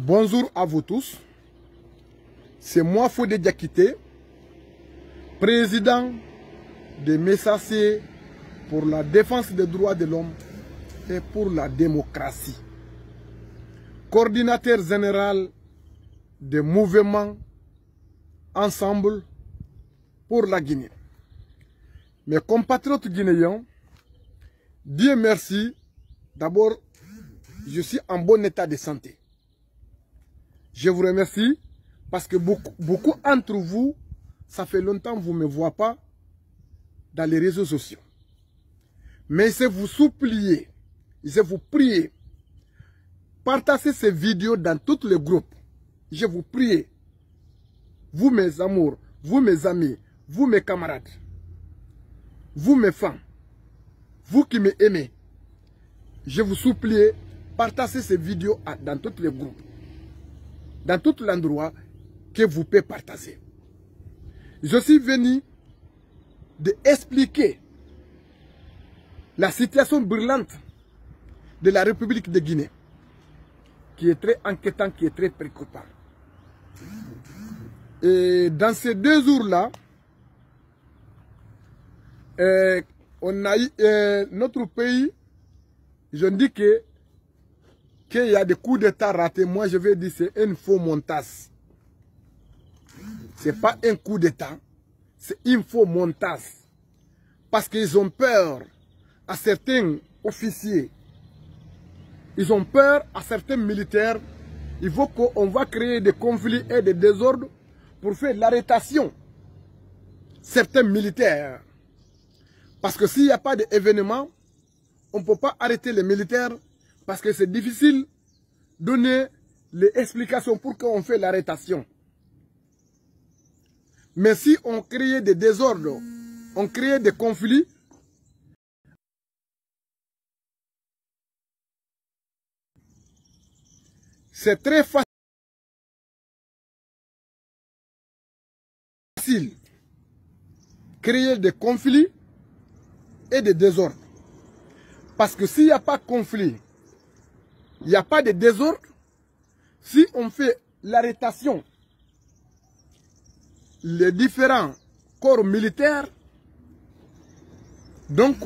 Bonjour à vous tous. C'est moi Fodé Diakité, président des Messassés pour la défense des droits de l'homme et pour la démocratie. Coordinateur général des mouvements Ensemble pour la Guinée. Mes compatriotes guinéens, Dieu merci, d'abord, je suis en bon état de santé. Je vous remercie parce que beaucoup, beaucoup d'entre vous, ça fait longtemps que vous ne me voyez pas dans les réseaux sociaux. Mais je vous supplier, je vous prie, partagez ces vidéos dans tous les groupes. Je vous prie, vous mes amours, vous mes amis, vous mes camarades, vous mes femmes, vous qui m'aimez, je vous supplie, partagez ces vidéos dans tous les groupes, dans tout l'endroit que vous pouvez partager. Je suis venu d'expliquer la situation brûlante de la République de Guinée, qui est très inquiétant, qui est très préoccupant. Et dans ces deux jours-là, euh, on a eu, euh, notre pays, je dis que qu'il y a des coups d'État ratés. Moi, je vais dire c'est un faux montage. Ce n'est pas un coup d'État, c'est un faux montage. Parce qu'ils ont peur à certains officiers, ils ont peur à certains militaires. Il faut qu'on va créer des conflits et des désordres pour faire l'arrêtation certains militaires. Parce que s'il n'y a pas d'événement, on ne peut pas arrêter les militaires parce que c'est difficile de donner les explications pour qu'on fait l'arrêtation. Mais si on crée des désordres, on crée des conflits, c'est très facile créer des conflits et des désordres. Parce que s'il n'y a pas de conflit, il n'y a pas de désordre, si on fait l'arrêtation, les différents corps militaires, donc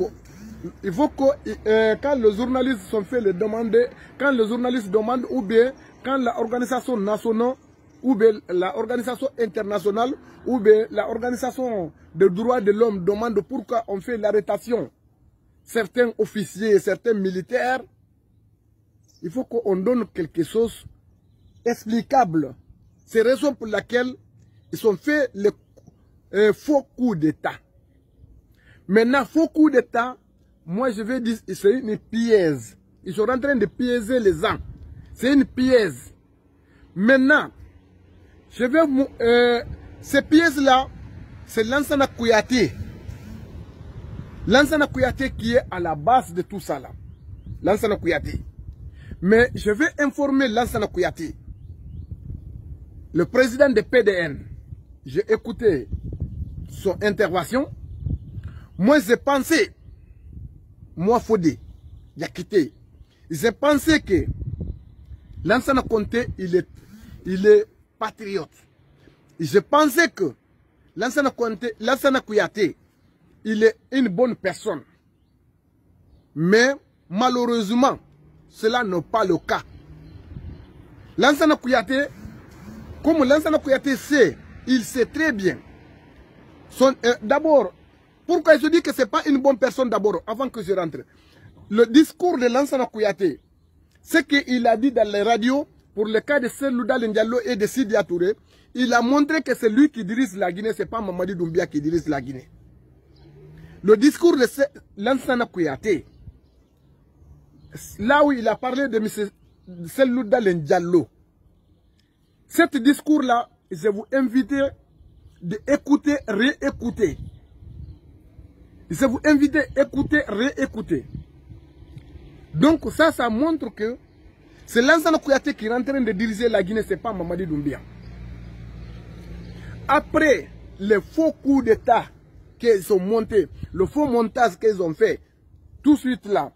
il faut que euh, quand les journalistes sont fait les demander, quand les journalistes demandent ou bien quand l'organisation nationale ou bien l'organisation internationale ou bien l'organisation des droits de l'homme demande pourquoi on fait l'arrêtation certains officiers, certains militaires, il faut qu'on donne quelque chose explicable. C'est la raison pour laquelle ils ont fait le faux coup d'État. Maintenant, faux coup d'État, moi je vais dire c'est une pièce. Ils sont en train de piéger les gens. C'est une pièce. Maintenant, je vais... Euh, ces pièces-là, c'est Lansana Kouyaté. Lansana Kouyaté qui est à la base de tout ça là. Lansana Kouyaté. Mais je vais informer Lansana Kouyaté. Le président de PDN, j'ai écouté son intervention. Moi, j'ai pensé, moi, Fodé, il a quitté. J'ai pensé que Lansana il est, il est patriote. Je pensais que Lansana Conté, il est une bonne personne. Mais malheureusement, cela n'est pas le cas. Lansana Kouyaté, comme Lansana Kouyaté sait, il sait très bien. Euh, d'abord, pourquoi je dis que ce n'est pas une bonne personne d'abord, avant que je rentre? Le discours de Lansana Kouyaté, ce qu'il a dit dans les radios, pour le cas de Selouda Ndiallo et de Sidi Touré, il a montré que c'est lui qui dirige la Guinée, ce n'est pas Mamadi Doumbia qui dirige la Guinée. Le discours de Lansana Kouyaté, là où il a parlé de M. Selouda Ndiallo, cet discours-là, je vous invite d'écouter, réécouter. Je vous invite à écouter, réécouter. Donc ça, ça montre que c'est Lansana Kouyaté qui est en train de diriger la Guinée, ce n'est pas Mamadi Doumbia. Après les faux coups d'État qu'ils ont montés, le faux montage qu'ils ont fait, tout de suite là,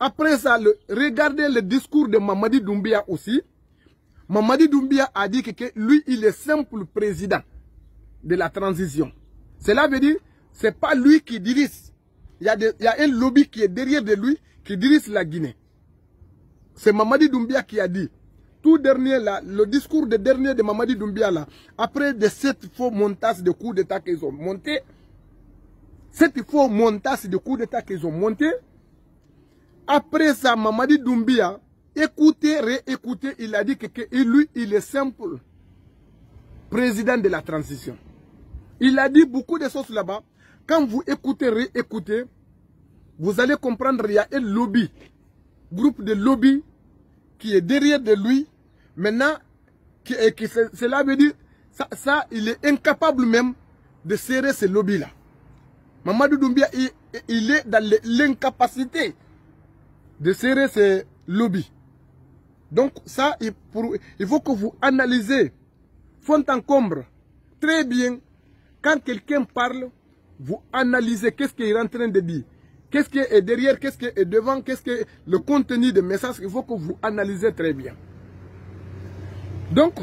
après ça, regardez le discours de Mamadi Doumbia aussi, Mamadi Doumbia a dit que, lui, il est simple président de la transition. Cela veut dire, c'est pas lui qui dirige. Il y, a un lobby qui est derrière de lui qui dirige la Guinée. C'est Mamadi Doumbia qui a dit. Tout dernier le discours de dernier de Mamadi Doumbia après de sept faux montages de coups d'État qu'ils ont monté, sept faux montages de coups d'État qu'ils ont monté, après ça, Mamadi Doumbia, écoutez, réécoutez, il a dit que, que lui, il est simple président de la transition. Il a dit beaucoup de choses là-bas. Quand vous écoutez, réécoutez, vous allez comprendre, il y a un lobby, groupe de lobby qui est derrière de lui. Maintenant, qui, qui, cela veut dire, ça, ça, il est incapable même de serrer ce lobby-là. Mamadou Doumbia, il, il est dans l'incapacité de serrer ces lobbies. Donc ça, il, faut que vous analysez fond en combre très bien. Quand quelqu'un parle, vous analysez qu'est-ce qu'il est en train de dire. Qu'est-ce qui est derrière, qu'est-ce qui est devant, qu'est-ce qui est le contenu de message. Il faut que vous analysez très bien. Donc,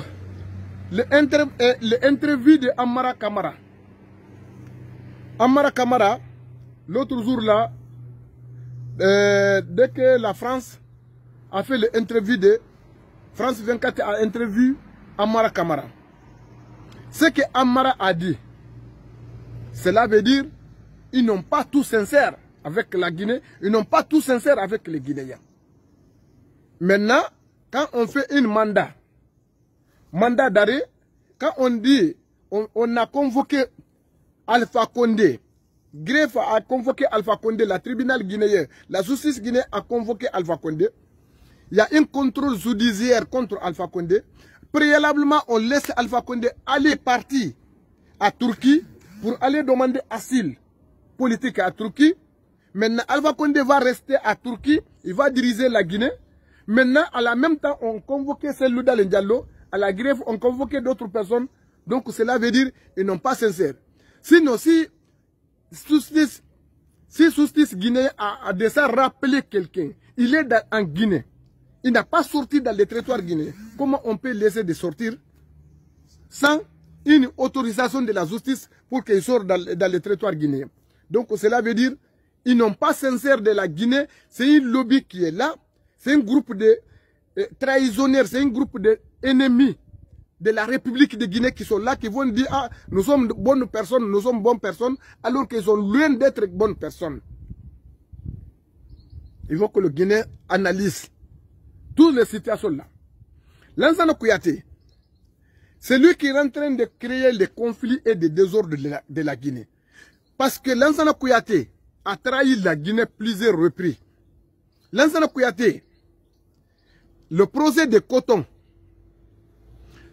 l'interview de Amara Kamara. Amara Kamara, l'autre jour là, euh, dès que la France a fait l'interview de France 24 a interviewé Amara Kamara. Ce que Amara a dit, cela veut dire ils n'ont pas tout sincère avec la Guinée, ils n'ont pas tout sincère avec les Guinéens. Maintenant, quand on fait une mandat, mandat d'arrêt, quand on dit, on, on a convoqué Alpha Condé, Greffe a convoqué Alpha Condé, la tribunal guinéen, la justice guinéenne a convoqué Alpha Condé. Il y a un contrôle judiciaire contre Alpha Condé. Préalablement, on laisse Alpha Condé aller partir à Turquie pour aller demander asile politique à Turquie. Maintenant, Alpha Condé va rester à Turquie, il va diriger la Guinée. Maintenant, à la même temps, on convoquait Selouda Diallo, à la greffe, on convoquait d'autres personnes. Donc, cela veut dire qu'ils n'ont pas sincère. Sinon, si justice, si justice guinéen a, déjà rappelé quelqu'un, il est en Guinée, il n'a pas sorti dans le territoire guinéen, comment on peut laisser sortir sans une autorisation de la justice pour qu'il sorte dans, dans le territoire guinéen Donc cela veut dire ils n'ont pas sincère de la Guinée, c'est un lobby qui est là, c'est un groupe de euh, c'est un groupe d'ennemis de la République de Guinée qui sont là, qui vont dire, ah, nous sommes de bonnes personnes, nous sommes bonnes personnes, alors qu'ils sont loin d'être bonnes personnes. Il faut que le Guinée analyse toutes les situations-là. Lansana Kouyaté, c'est lui qui est en train de créer les conflits et des désordres de la, de la Guinée. Parce que Lansana Kouyaté a trahi la Guinée plusieurs reprises. Lansana Kouyaté, le projet de coton,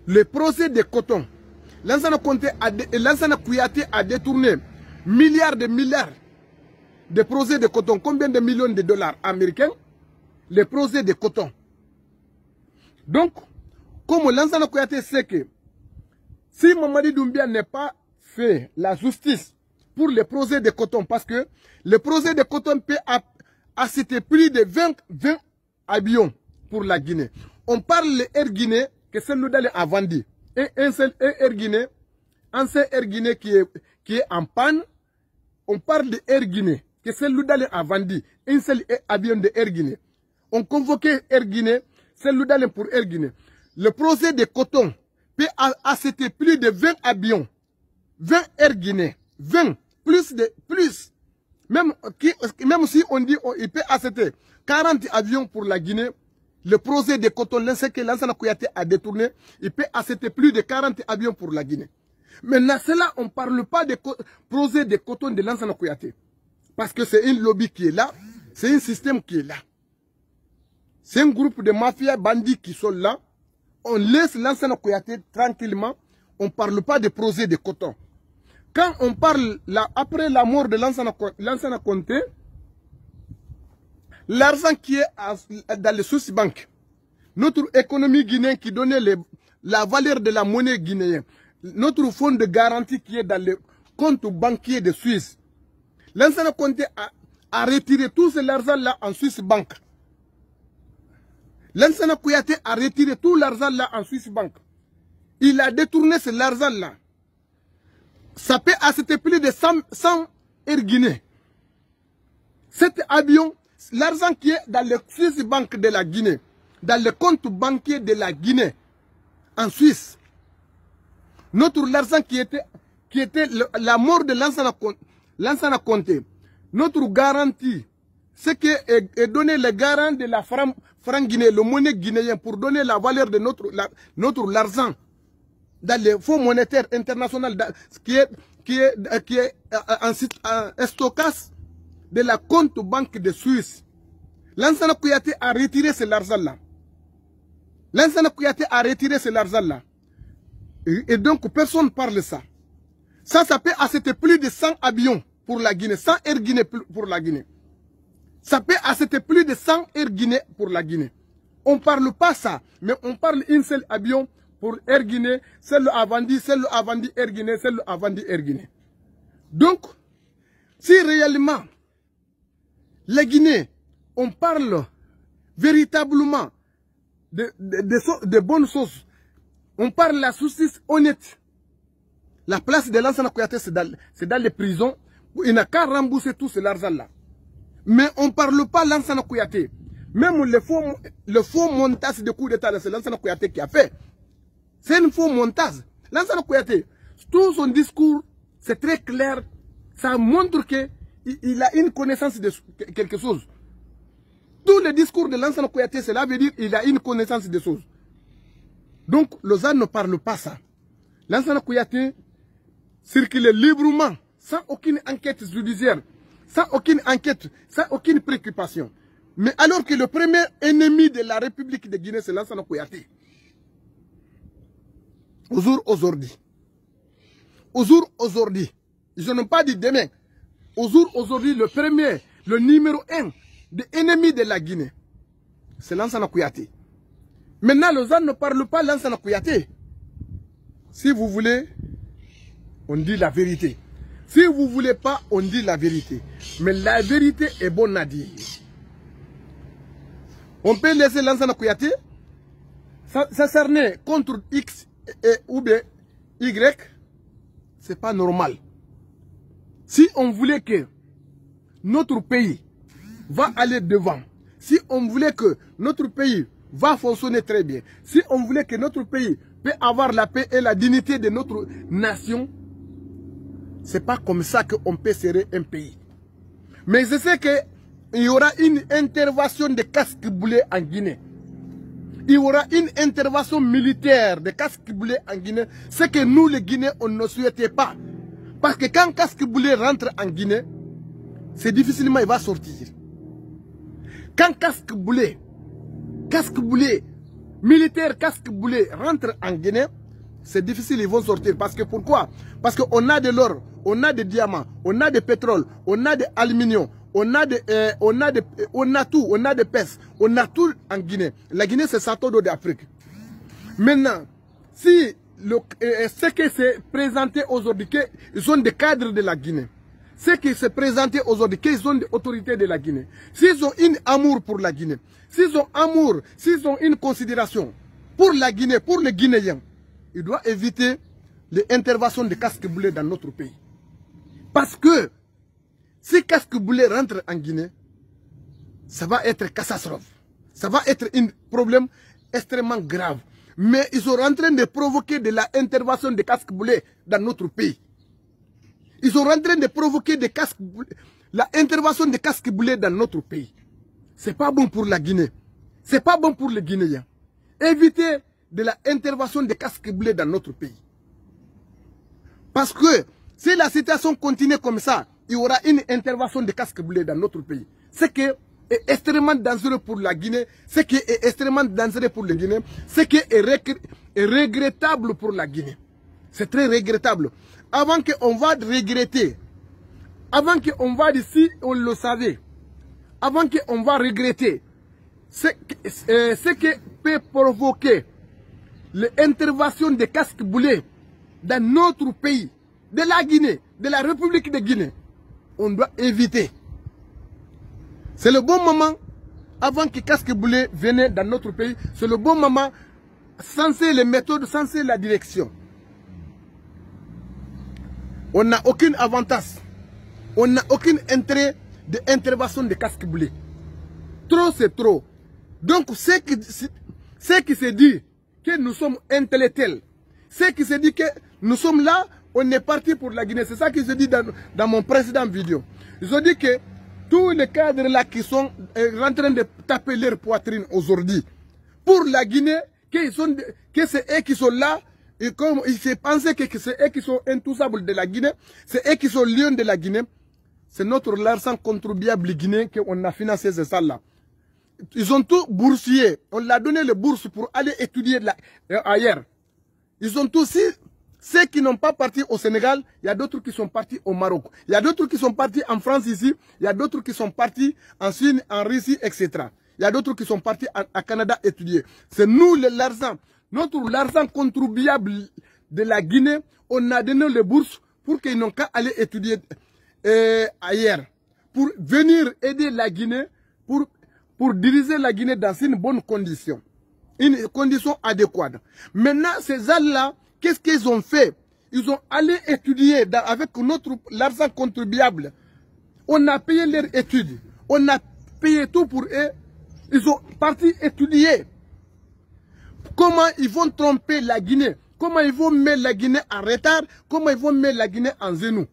le procès de coton. Lansana Kouyaté a détourné milliards de milliards de projets de coton. Combien de millions de dollars américains? Les projets de coton. Donc, comme Lansana Kouyaté sait que si Mamadi Doumbia n'est pas fait la justice pour les projets de coton, parce que le projet de coton peut acheter plus de 20, 20 avions pour la Guinée. On parle de Air Guinée que celui-là a vendu. Un seul Air Guinée, un seul Air Guinée qui est, qui est en panne, on parle de Air Guinée, que celui-là a vendu. Un seul avion de Air Guinée. On convoquait Air Guinée, celui-là pour Air Guinée. Le projet de coton peut acheter plus de 20 avions. 20 Air Guinée. 20. Plus de, plus. Même, même si on dit qu'il peut acheter 40 avions pour la Guinée, le projet de coton, que Lansana Kouyaté a détourné, il peut acheter plus de 40 avions pour la Guinée. Maintenant, cela, on ne parle pas de projet de coton de Lansana Kouyaté. Parce que c'est un lobby qui est là, c'est un système qui est là. C'est un groupe de mafias bandits qui sont là. On laisse Lansana Kouyaté tranquillement. On ne parle pas de projet de coton. Quand on parle, là, après la mort de Lansana Conté, l'argent qui est dans les sous banques, notre économie guinéenne qui donnait la valeur de la monnaie guinéenne, notre fonds de garantie qui est dans le compte banquier de Suisse, l'ancien Conté a, retiré tout cet argent-là en Suisse Bank. Lansana Kouyaté a retiré tout l'argent là en Suisse Bank. Il a détourné cet argent là. Ça peut c'était plus de 100, 100 Guinée. Cet avion, l'argent qui est dans le Suisse Bank de la Guinée, dans le compte banquier de la Guinée, en Suisse, notre l'argent qui était, qui était la mort de Lansana Conté, notre garantie, c'est que est, donné le garant de la franc, franc le monnaie guinéen, pour donner la valeur de notre, notre l'argent dans les fonds monétaires internationaux, qui est, qui est, qui est un, un, stockage de la compte banque de Suisse. Lansana Kouyaté a retiré cet argent-là. Lansana Kouyaté a retiré cet argent-là. Et, donc, personne ne parle de ça. Ça, ça peut c'était plus de 100 avions pour la Guinée, 100 Air Guinée pour la Guinée. Ça peut c'était plus de 100 Air Guinée pour la Guinée. On ne parle pas ça, mais on parle une seule avion pour Air Guinée, celle a vendu, celle a vendu Air Guinée, celle a vendu Air Guinée. Donc, si réellement, les Guinéens, on parle véritablement de, bonnes choses on parle de la justice honnête. La place de l'ancien Kouyaté, c'est dans, les prisons. Il n'a qu'à rembourser tout cet argent-là. Mais on ne parle pas de l'ancien Kouyaté. Même le faux, montage de coup d'État, c'est l'ancien Kouyaté qui a fait. C'est un faux montage. L'ancien Kouyaté, tout son discours, c'est très clair. Ça montre qu'il il a une connaissance de quelque chose. Tout le discours de l'ancien Kouyaté, cela veut dire qu'il a une connaissance de choses. Donc, Lausanne ne parle pas ça. L'ancien Kouyaté circule librement, sans aucune enquête judiciaire, sans aucune enquête, sans aucune préoccupation. Mais alors que le premier ennemi de la République de Guinée, c'est l'ancien Kouyaté. Au jour aujourd'hui. Au jour aujourd'hui. Je n'ai pas dit demain. Au jour aujourd'hui, le premier, le numéro un de ennemi de la Guinée, c'est l'ancien Kouyaté. Maintenant, Lausanne ne parle pas Lansana Kouyaté. Si vous voulez, on dit la vérité. Si vous ne voulez pas, on dit la vérité. Mais la vérité est bonne à dire. On peut laisser Lansana Kouyaté contre X et, ou B, Y. C'est pas normal. Si on voulait que notre pays va aller devant, si on voulait que notre pays va fonctionner très bien. Si on voulait que notre pays peut avoir la paix et la dignité de notre nation, c'est pas comme ça qu'on peut serrer un pays. Mais je sais qu'il y aura une intervention de casques boulés en Guinée. Il y aura une intervention militaire de casques boulés en Guinée. Ce que nous, les Guinéens, on ne souhaitait pas. Parce que quand casque boulet rentre en Guinée, c'est difficilement il va sortir. Quand casque boulet casque boulet, militaire casque boulet rentre en Guinée, c'est difficile, ils vont sortir. Parce que pourquoi? Parce qu'on a de l'or, on a des diamants, on a du pétrole, on a de l'aluminium, on a de, euh, on a de, on a tout, on a des pêches, on a tout en Guinée. La Guinée, c'est Satodo d'Afrique. Maintenant, si le, euh, ce qui s'est présenté aujourd'hui, ils sont des cadres de la Guinée, ce qui s'est présenté aujourd'hui, qu'ils sont des autorités de la Guinée, s'ils ont un amour pour la Guinée, s'ils ont amour, s'ils ont une considération pour la Guinée, pour les Guinéens, ils doivent éviter les interventions de casques boulés dans notre pays. Parce que si casque boulet rentre en Guinée, ça va être catastrophe. Ça va être un problème extrêmement grave. Mais ils sont en train de provoquer de l'intervention de casques boulés dans notre pays. Ils sont en train de provoquer des casques, l'intervention des casques boulés dans notre pays. C'est pas bon pour la Guinée. C'est pas bon pour les Guinéens. Évitez de l'intervention des casques boulés dans notre pays. Parce que si la situation continue comme ça, il y aura une intervention des casques boulés dans notre pays. Ce qui est extrêmement dangereux pour la Guinée, ce qui est extrêmement dangereux pour les Guinéens, ce qui est regrettable pour la Guinée. C'est très regrettable avant qu'on va regretter, avant qu'on va dire si on le savait, avant qu'on va regretter ce, euh, ce qui peut provoquer l'intervention des casques boulés dans notre pays, de la Guinée, de la République de Guinée, on doit éviter. C'est le bon moment avant que Casque Boulet vienne dans notre pays, c'est le bon moment, censé les méthodes, censé la direction. On n'a aucun avantage. On n'a aucun intérêt d'intervention de Casque Boulet. Trop, c'est trop. Donc, ce qui, ce qui se dit que nous sommes intellectuels, ce qui se dit que nous sommes là, on est parti pour la Guinée. C'est ça qui se dit dans, dans mon précédent vidéo. Ils ont dit que tous les cadres là qui sont euh, en train de taper leur poitrine aujourd'hui pour la Guinée, que, sont, que c'est eux qui sont là, et comme ils se pensaient que c'est eux qui sont intouchables de la Guinée, c'est eux qui sont lions de la Guinée, c'est notre l'argent contribuable guinéen qu'on a financé ces salles-là. Ils ont tout boursier. On l'a donné les bourses pour aller étudier là, euh, ailleurs. Ils ont aussi ceux qui n'ont pas parti au Sénégal, il y a d'autres qui sont partis au Maroc. Il y a d'autres qui sont partis en France ici. Il y a d'autres qui sont partis en Chine, en Russie, etc. Il y a d'autres qui sont partis à, Canada étudier. C'est nous l'argent, notre l'argent contribuable de la Guinée. On a donné les bourses pour qu'ils n'ont qu'à aller étudier euh, ailleurs. Pour venir aider la Guinée, pour, pour diriger la Guinée dans une bonne condition. Une condition adéquate. Maintenant, ces gens-là, Qu'est-ce qu'ils ont fait Ils ont allé étudier avec notre l'argent contribuable. On a payé leurs études. On a payé tout pour eux. Ils sont partis étudier. Comment ils vont tromper la Guinée Comment ils vont mettre la Guinée en retard Comment ils vont mettre la Guinée en genou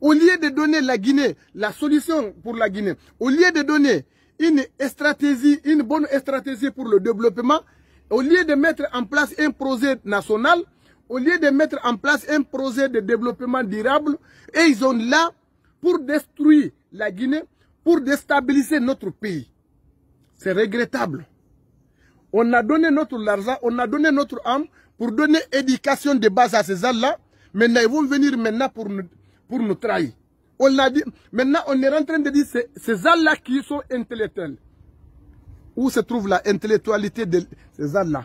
Au lieu de donner la Guinée la solution pour la Guinée, au lieu de donner une stratégie, une bonne stratégie pour le développement, au lieu de mettre en place un projet national, au lieu de mettre en place un projet de développement durable, et ils sont là pour détruire la Guinée, pour déstabiliser notre pays. C'est regrettable. On a donné notre argent, on a donné notre âme pour donner éducation de base à ces gens-là. Maintenant, ils vont venir maintenant pour nous, pour nous trahir. On dit, maintenant, on est en train de dire ces, ces gens-là qui sont intellectuels. Où se trouve la intellectualité de ces gens-là?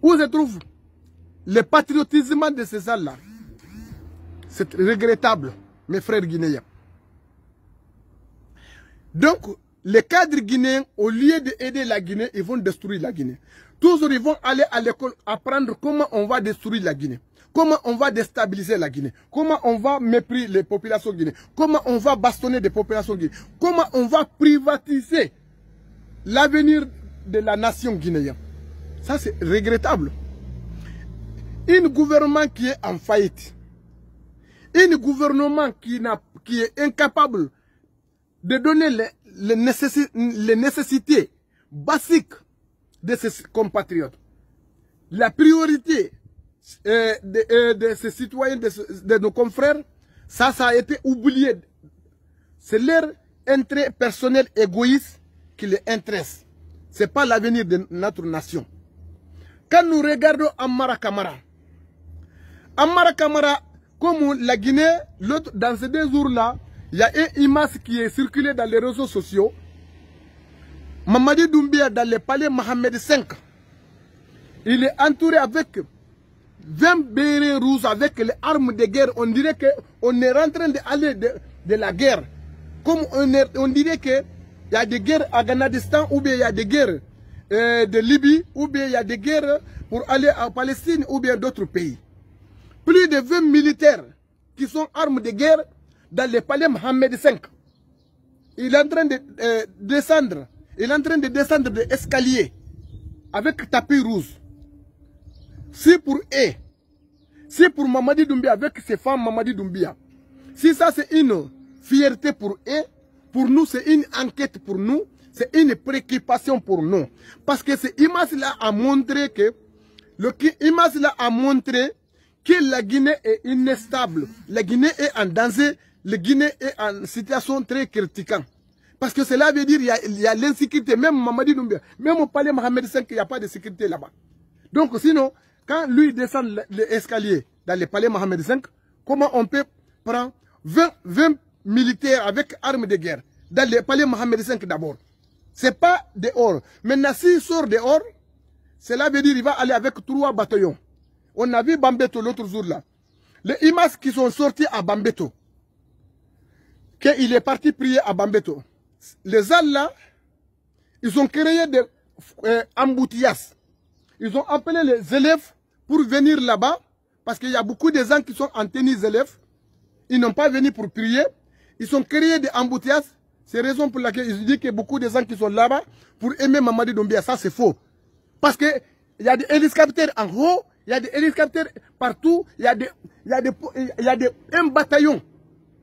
Où se trouve? Le patriotisme de ces gens-là, c'est regrettable, mes frères guinéens. Donc, les cadres guinéens, au lieu d'aider la Guinée, ils vont détruire la Guinée. Toujours, ils vont aller à l'école apprendre comment on va détruire la Guinée. Comment on va déstabiliser la Guinée. Comment on va mépriser les populations guinéennes. Comment on va bastonner des populations guinéennes. Comment on va privatiser l'avenir de la nation guinéenne. Ça, c'est regrettable. Un gouvernement qui est en faillite, un gouvernement qui, qui est incapable de donner les, les, nécessités basiques de ses compatriotes, la priorité euh, de, euh, de, ses citoyens, de, de, nos confrères, ça, ça a été oublié. C'est leur intérêt personnel égoïste qui les intéresse. Ce n'est pas l'avenir de notre nation. Quand nous regardons Amara Kamara, Amara Kamara, comme la Guinée, dans ces deux jours-là, il y a une image qui est circulée dans les réseaux sociaux. Mamadi Doumbia dans le palais Mohamed V. Il est entouré avec 20 bérets rouges avec les armes de guerre. On dirait qu'on est en train d'aller de, de, la guerre. Comme on, on dirait qu'il y a des guerres à Afghanistan ou bien il y a des guerres euh, de Libye ou bien il y a des guerres pour aller en Palestine ou bien d'autres pays plus de 20 militaires qui sont armes de guerre dans le palais Mohamed V. Il est en train de euh, descendre, il est en train de descendre des escaliers avec tapis rouge. Si pour eux, si pour Mamadi Doumbia, avec ses femmes Mamadi Doumbia, si ça c'est une fierté pour eux, pour nous c'est une enquête pour nous, c'est une préoccupation pour nous. Parce que cette image-là a montré que, le image-là a montré que la Guinée est inestable, la Guinée est en danger, la Guinée est en situation très critique. Parce que cela veut dire qu'il y a, l'insécurité, même Mamadi Doumbia, même au palais Mohamed V, il n'y a pas de sécurité là-bas. Donc sinon, quand lui descend l'escalier dans le palais Mohamed V, comment on peut prendre 20, 20 militaires avec armes de guerre dans le palais Mohamed V d'abord? Ce n'est pas dehors. Maintenant, s'il sort dehors, cela veut dire qu'il va aller avec trois bataillons. On a vu Bambeto l'autre jour là. Les images qui sont sorties à Bambeto, qu'il est parti prier à Bambeto. Les gens là, Ils ont créé des euh. Ils ont appelé les élèves pour venir là-bas, parce qu'il y a beaucoup de gens qui sont en tennis élèves. Ils n'ont pas venu pour prier. Ils ont créé des embouteillages. C'est la raison pour laquelle ils disent que beaucoup de gens qui sont là-bas pour aimer Mamadi Doumbia. Ça, c'est faux. Parce que il y a des hélicoptères en haut, il y a des hélicoptères partout, il y a des, il y a des, il y a des, un bataillon,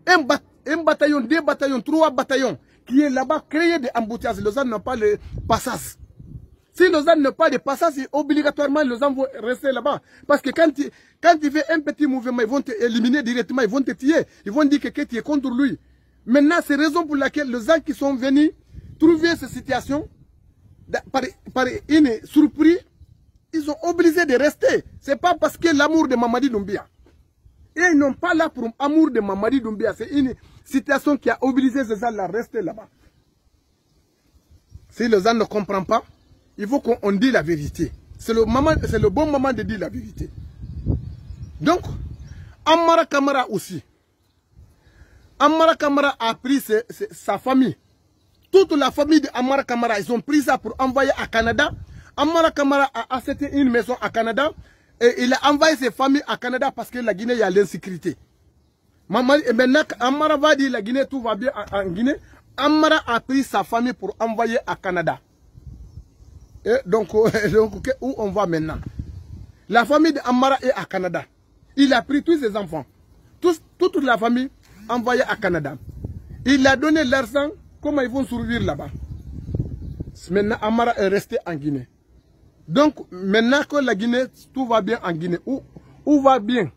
un, un bataillon, deux bataillons, trois bataillons qui est là-bas créé des embouteillages. Les gens n'ont pas le passage. Si Lausanne n'a pas de passage, obligatoirement, les gens vont rester là-bas. Parce que quand tu, quand un petit mouvement, ils vont t'éliminer directement, ils vont te tuer. Ils vont dire que, que tu es contre lui. Maintenant, c'est raison pour laquelle les gens qui sont venus trouver cette situation, par une surprise, ils sont obligés de rester. C'est pas parce que l'amour de Mamadi Doumbia. Et ils n'ont pas là pour l'amour de Mamadi Doumbia. C'est une situation qui a obligé ces gens à rester là-bas. Si les gens ne comprennent pas, il faut qu'on dise la vérité. C'est le, bon moment de dire la vérité. Donc, Amara Kamara aussi. Amara Kamara a pris sa famille. Toute la famille de Amara Kamara, ils ont pris ça pour envoyer à Canada. Amara Kamara a acheté une maison à Canada et il a envoyé ses familles à Canada parce que la Guinée, il y a l'insécurité. Maintenant, Amara va dire la Guinée, tout va bien en Guinée. Amara a pris sa famille pour envoyer à Canada. Et donc, où on va maintenant? La famille d'Amara est à Canada. Il a pris tous ses enfants. Toute la famille envoyée à Canada. Il a donné l'argent. Comment ils vont survivre là-bas? Maintenant, Amara est resté en Guinée. Donc, maintenant que la Guinée, tout va bien en Guinée, où, va bien?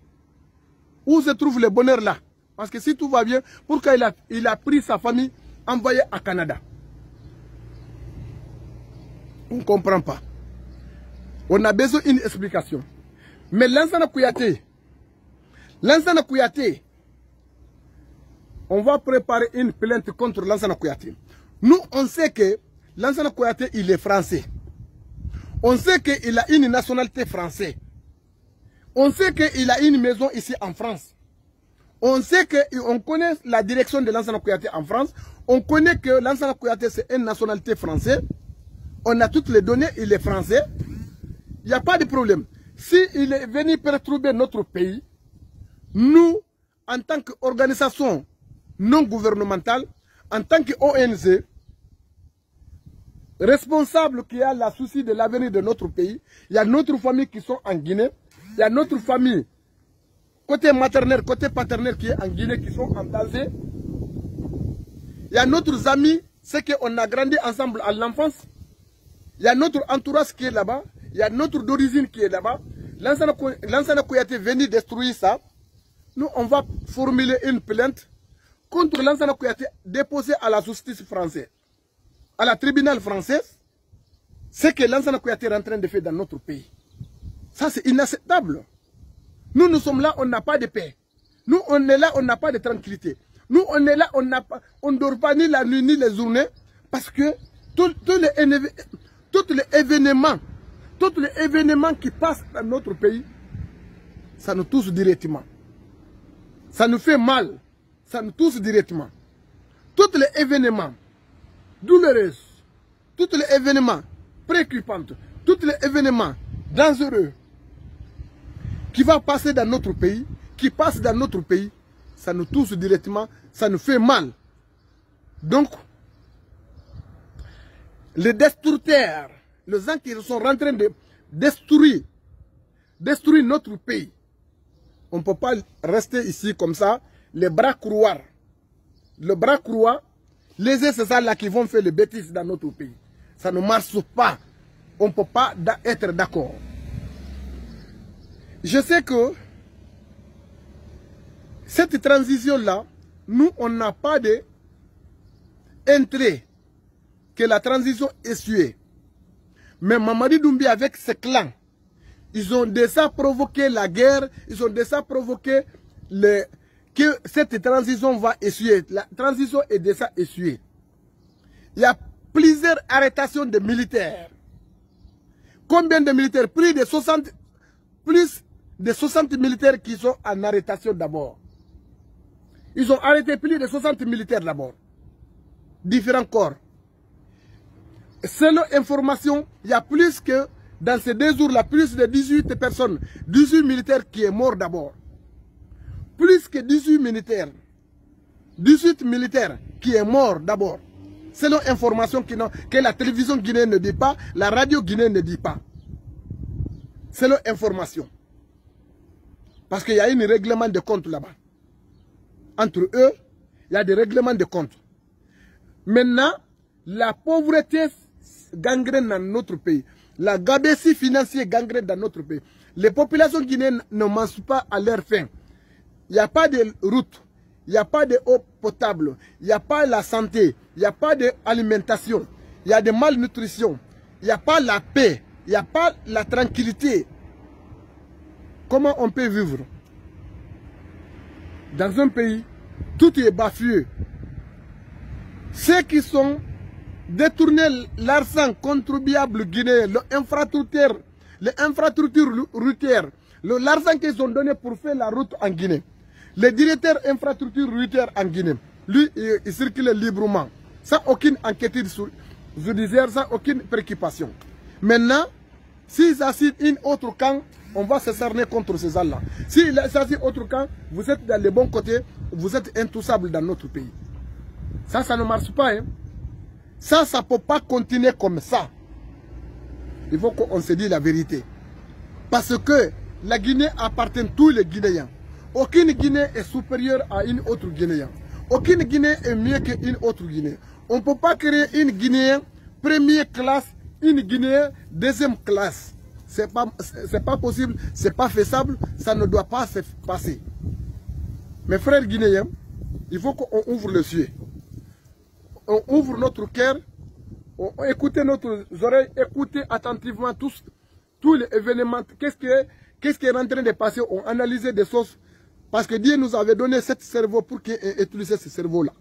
Où se trouve le bonheur là? Parce que si tout va bien, pourquoi il a, il a pris sa famille envoyée à Canada on ne comprend pas. On a besoin d'une explication. Mais Lansana Kouyaté, Lansana Kouyaté, on va préparer une plainte contre Lansana Kouyaté. Nous, on sait que Lansana Kouyaté, il est français. On sait qu'il a une nationalité française. On sait qu'il a une maison ici en France. On sait qu'on connaît la direction de Lansana Kouyaté en France. On connaît que Lansana Kouyaté, c'est une nationalité française on a toutes les données, il est français. Il n'y a pas de problème. S'il est venu perturber notre pays, nous, en tant qu'organisation non gouvernementale, en tant qu'ONG, responsable qui a la souci de l'avenir de notre pays, il y a notre famille qui sont en Guinée, il y a notre famille, côté maternel, côté paternel qui est en Guinée, qui sont en danger. Il y a notre amis, c'est qu'on a grandi ensemble à l'enfance. Il y a notre entourage qui est là-bas. Il y a notre d'origine qui est là-bas. L'ancien Kouyaté venu détruire ça. Nous, on va formuler une plainte contre l'ancien Kouyaté déposé à la justice française, à la tribunal française. C'est que l'ancien Kouyaté est en train de faire dans notre pays. Ça, c'est inacceptable. Nous, nous sommes là, on n'a pas de paix. Nous, on est là, on n'a pas de tranquillité. Nous, on est là, on ne dort pas ni la nuit ni les journées parce que tous les les événements, tous les événements qui passent dans notre pays, ça nous touche directement. Ça nous fait mal. Ça nous touche directement. Tous les événements douloureux, tous les événements préoccupants, tous les événements dangereux qui vont passer dans notre pays, qui passent dans notre pays, ça nous touche directement, ça nous fait mal. Donc, les destructeurs, les gens qui sont en train de détruire, détruire notre pays. On ne peut pas rester ici comme ça, les bras croix. Le bras croix, les c'est ça là qui vont faire les bêtises dans notre pays. Ça ne marche pas. On ne peut pas être d'accord. Je sais que cette transition-là, nous, on n'a pas d'entrée que la transition est suée. Mais Mamadi Doumbia avec ses clans, ils ont déjà provoqué la guerre, ils ont déjà provoqué le, que cette transition va essuyer. La transition est déjà essuyée. Il y a plusieurs arrestations de militaires. Combien de militaires? Plus de 60, plus de 60 militaires qui sont en arrestation d'abord. Ils ont arrêté plus de 60 militaires d'abord. Différents corps selon information, il y a plus que, dans ces deux jours-là, plus de 18 personnes, 18 militaires qui est mort d'abord. Plus que 18 militaires. 18 militaires qui est mort d'abord. Selon information que la télévision guinéenne ne dit pas, la radio guinéenne ne dit pas. Selon information. Parce qu'il y a un règlement de compte là-bas. Entre eux, il y a des règlements de compte. Maintenant, la pauvreté gangrène dans notre pays. La gabésie financière gangrène dans notre pays. Les populations guinéennes ne mangent pas à leur faim. Il n'y a pas de route, il n'y a pas d'eau potable, il n'y a pas la santé, il n'y a pas d'alimentation, il y a de malnutrition, il n'y a pas la paix, il n'y a pas la tranquillité. Comment on peut vivre? Dans un pays, tout est bafoué. Ceux qui sont détournés l'argent contribuable guinéen, l'infrastructure, routières, l'argent qu'ils ont donné pour faire la route en Guinée, le directeur infrastructure routière en Guinée, lui, il, circule librement, sans aucune enquête judiciaire, sans aucune préoccupation. Maintenant, s'il s'agit une autre camp, on va se cerner contre ces gens-là. S'il s'agit autre camp, vous êtes dans le bon côté, vous êtes intouchables dans notre pays. Ça, ça ne marche pas. Hein. Ça, ça ne peut pas continuer comme ça. Il faut qu'on se dise la vérité. Parce que la Guinée appartient à tous les Guinéens. Aucune Guinée est supérieure à une autre Guinéen. Aucune Guinée est mieux qu'une autre Guinée. On ne peut pas créer une Guinée première classe, une Guinée deuxième classe. Ce n'est pas, pas possible, ce n'est pas faisable, ça ne doit pas se passer. Mes frères guinéens, il faut qu'on ouvre le ciel. On ouvre notre cœur, on écoute notre oreilles, écoutez attentivement tous, tous les événements. Qu'est-ce qui est, qui est en train de passer? On analyse des choses parce que Dieu nous avait donné ce cerveau pour qu'il utilise ce cerveau-là.